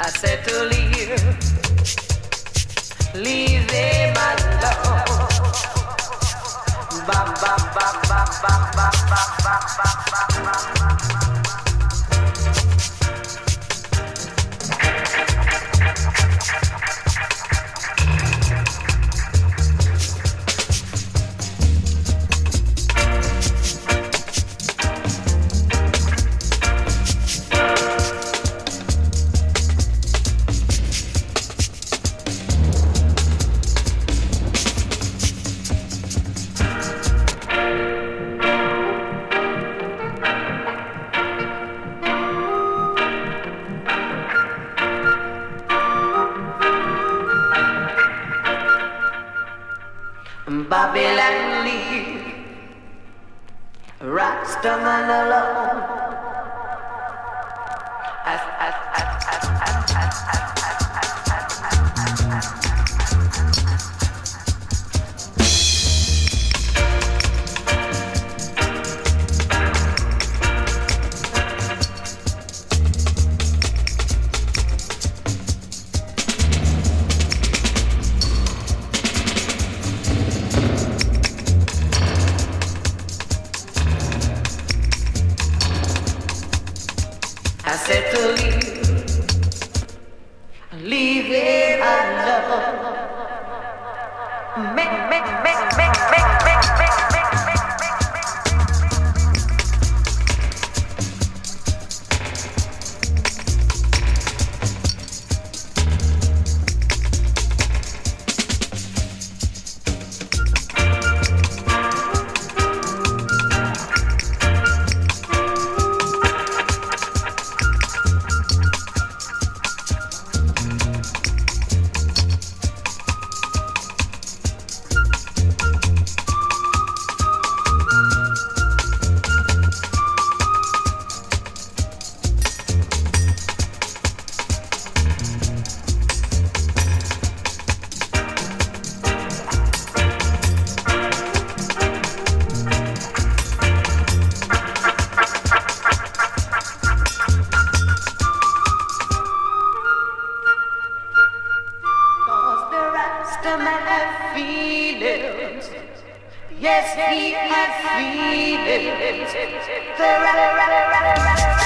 I said to leave, leave them alone. Ba ba ba ba ba ba ba ba ba ba. Babylon leave Rastaman alone. acertou Yes, he has seen.